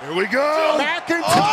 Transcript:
Here we go. McIntyre. Oh!